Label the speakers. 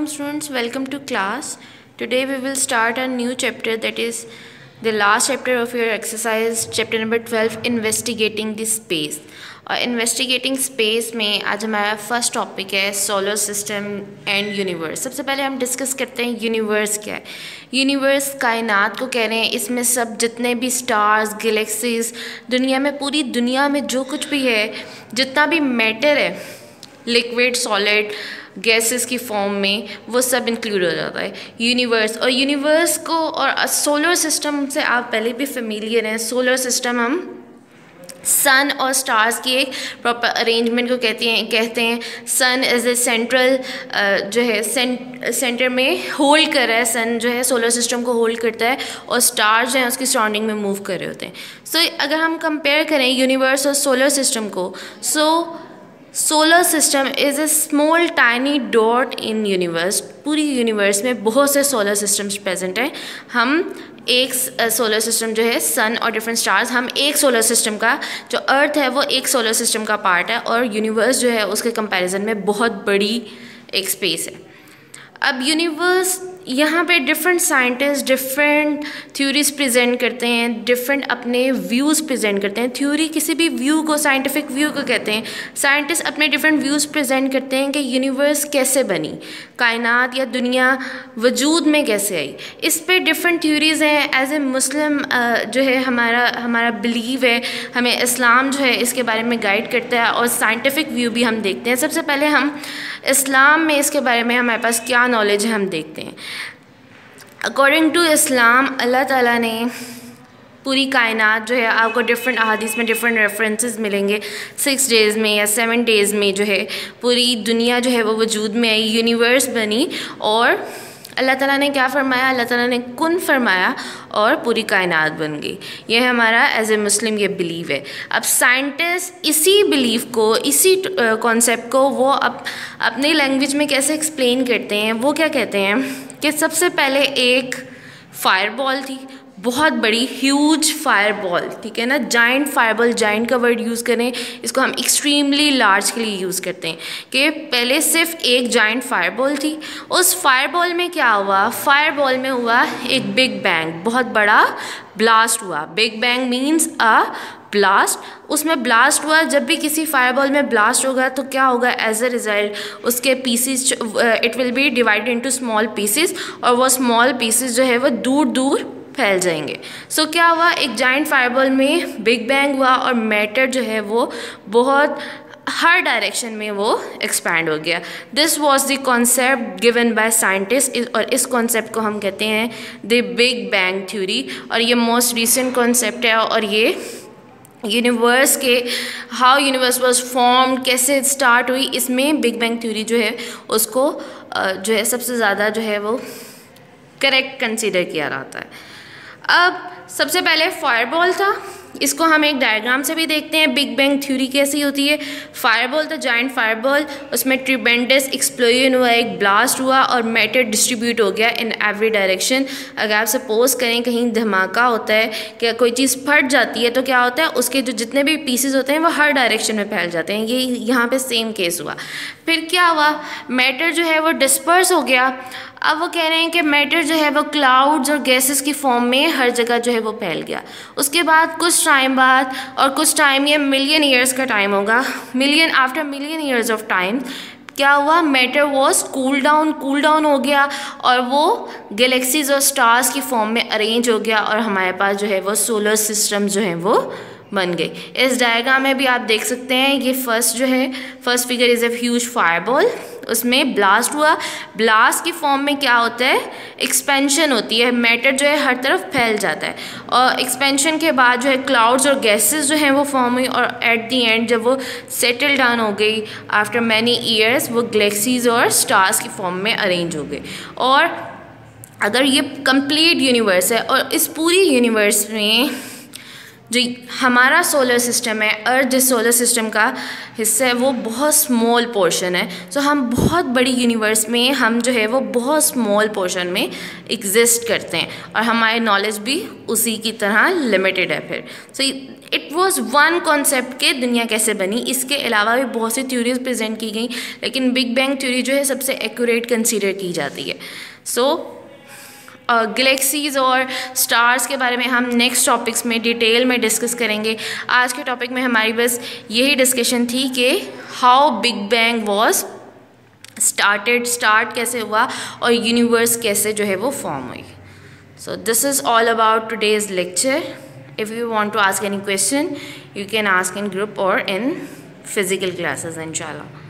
Speaker 1: alaikum students, welcome to class. Today we will start a new chapter that is the last chapter of your exercise, chapter number 12 investigating the space. और investigating space में आज हमारा first topic है solar system and universe सबसे पहले हम discuss करते हैं यूनिवर्स क्या है। यूनिवर्स कायनात को कह रहे हैं, इसमें सब जितने भी स्टार्स गलेक्सीज दुनिया में, पूरी दुनिया में जो कुछ भी है, जितना भी मैटर है लिक्विड सॉलिड गैसेस की फॉर्म में वो सब इंक्लूड हो जाता है। यूनिवर्स और यूनिवर्स को और सोलर सिस्टम से आप पहले भी फेमिलियर हैं। सोलर सिस्टम हम सन और स्टार्स की एक प्रॉपर अरेंजमेंट को कहते हैं कहते हैं। सन एज ए सेंट्रल जो है सेंटर में होल्ड कर रहा है। सन जो है सोलर सिस्टम को होल्ड करता है और स्टार्स जो हैं उसकी सराउंडिंग में मूव कर रहे होते हैं। सो so, अगर हम कंपेयर करें यूनिवर्स और सोलर सिस्टम को so so, solar system is a small tiny dot in universe पूरी यूनिवर्स में बहुत से सोलर सिस्टम्स प्रेजेंट हैं। हम एक सोलर सिस्टम जो है सन और डिफरेंट स्टार्स हम एक सोलर सिस्टम का, जो अर्थ है, वो एक सोलर सिस्टम का पार्ट है और यूनिवर्स जो है, उसके कंपैरिजन में बहुत बड़ी एक स्पेस है। अब यूनिवर्स यहाँ पे different scientist different theories present करते हैं डिफरेंट अपने व्यूज़ प्रेजेंट करते हैं। थ्योरी किसी भी व्यू को साइंटिफिक व्यू को कहते हैं। साइंटिस्ट अपने डिफरेंट व्यूज़ प्रेजेंट करते हैं कि यूनिवर्स कैसे बनी, कायनात या दुनिया वजूद में कैसे आई। इस पर डिफरेंट थ्योरीज़ हैं। एज ए मुस्लिम जो है हमारा हमारा बिलीव है, हमें इस्लाम जो है इसके बारे में गाइड करता है और साइंटिफिक व्यू भी हम देखते हैं। सबसे पहले हम इस्लाम में इसके बारे में हमारे पास क्या नॉलेज है हम देखते हैं। अकॉर्डिंग टू इस्लाम अल्लाह ताला ने पूरी कायनात जो है आपको डिफरेंट अहादीस में डिफरेंट रेफरेंसेस मिलेंगे। सिक्स डेज़ में या सेवन डेज़ में जो है पूरी दुनिया जो है वो वजूद में आई यूनिवर्स बनी और अल्लाह ताला ने क्या फरमाया? अल्लाह ताला ने कुन फरमाया और पूरी कायनात बन गई। ये हमारा एज ए मुस्लिम ये बिलीव है। अब साइंटिस्ट इसी बिलीव को इसी कॉन्सेप्ट को वो अप, अपनी लैंग्वेज में कैसे एक्सप्लेन करते हैं वो क्या कहते हैं? कि सबसे पहले एक फायरबॉल थी बहुत बड़ी ह्यूज फायर बॉल ठीक है ना? जाइंट फायर बॉल जाइंट का वर्ड यूज़ करें, इसको हम एक्सट्रीमली लार्ज के लिए यूज़ करते हैं। कि पहले सिर्फ़ एक जाइंट फायर बॉल थी। उस फायर बॉल में क्या हुआ? फायर बॉल में हुआ एक बिग बैंग बहुत बड़ा ब्लास्ट हुआ। Big bang means a blast उसमें ब्लास्ट हुआ, जब भी किसी फायर बॉल में ब्लास्ट होगा तो क्या होगा? एज अ रिज़ल्ट उसके pieces it will be divided into small pieces और वो स्मॉल पीसेस जो है, वो दूर दूर फैल जाएँगे। सो so, क्या हुआ? एक जाइंट फायरबॉल में बिग बैंग हुआ और मैटर जो है वो बहुत हर डायरेक्शन में वो एक्सपैंड हो गया। This was the concept given by scientist और इस कॉन्सेप्ट को हम कहते हैं द बिग बैंग थ्योरी और ये मोस्ट रिसेंट कॉन्सेप्ट है और ये यूनिवर्स के हाउ यूनिवर्स वॉज़ फॉर्म कैसे स्टार्ट हुई इसमें बिग बैंग थ्योरी जो है उसको जो है सबसे ज़्यादा जो है वो करेक्ट कंसिडर किया जाता है। अब सबसे पहले फायरबॉल था। इसको हम एक डायग्राम से भी देखते हैं। बिग बैंग थ्योरी कैसी होती है? फायरबॉल था जॉइंट फायरबॉल उसमें ट्रिबेंडस एक्सप्लोजन हुआ, एक ब्लास्ट हुआ और मैटर डिस्ट्रीब्यूट हो गया इन एवरी डायरेक्शन अगर आप सपोज़ करें, कहीं धमाका होता है, कि कोई चीज़ फट जाती है तो क्या होता है? उसके जो जितने भी पीसेज होते हैं, वो हर डायरेक्शन में फैल जाते हैं। ये यहाँ पे सेम केस हुआ। फिर क्या हुआ? मैटर जो है वो डिस्पर्स हो गया। अब वो कह रहे हैं कि मैटर जो है वो क्लाउड्स और गैसेस की फॉर्म में हर जगह जो है वो फैल गया। उसके बाद कुछ टाइम बाद और कुछ टाइम ये मिलियन ईयर्स का टाइम होगा। Million after million years of time क्या हुआ? Matter was cool down cool down हो गया और वो गैलेक्सीज और स्टार्स की फॉर्म में अरेंज हो गया और हमारे पास जो है वो सोलर सिस्टम जो है वो बन गई इस डायग्राम में भी आप देख सकते हैं, ये फ़र्स्ट जो है first figure is a huge fireball उसमें ब्लास्ट हुआ। ब्लास्ट की फॉर्म में क्या होता है? एक्सपेंशन होती है। मैटर जो है, हर तरफ़ फैल जाता है। और एक्सपेंशन के बाद जो है क्लाउड्स और गैसेस जो हैं, वो फॉर्म हुई और एट दी एंड जब वो सेटल डाउन हो गई आफ्टर मैनी ईयर्स वो गलेक्सीज और स्टार्स की फॉर्म में अरेंज हो गई और अगर ये कंप्लीट यूनिवर्स है, और इस पूरी यूनिवर्स में जो हमारा सोलर सिस्टम है अर्थ जिस सोलर सिस्टम का हिस्सा है वो बहुत स्मॉल पोर्शन है। सो so, हम बहुत बड़ी यूनिवर्स में हम जो है वो बहुत स्मॉल पोर्शन में एग्जिस्ट करते हैं और हमारे नॉलेज भी उसी की तरह लिमिटेड है फिर। So it was one concept के दुनिया कैसे बनी इसके अलावा भी बहुत सी थ्योरीज प्रेजेंट की गई लेकिन बिग बैंग थ्योरी जो है सबसे एक्यूरेट कंसिडर की जाती है। सो so, गलेक्सीज़ और स्टार्स के बारे में हम नेक्स्ट टॉपिक्स में डिटेल में डिस्कस करेंगे। आज के टॉपिक में हमारी बस यही डिस्कशन थी कि how big bang was started start कैसे हुआ और यूनिवर्स कैसे जो है वो फॉर्म हुई। So this is all about today's lecture if you want to ask any question you can ask in group और इन फ़िज़िकल क्लासेस इंशाल्लाह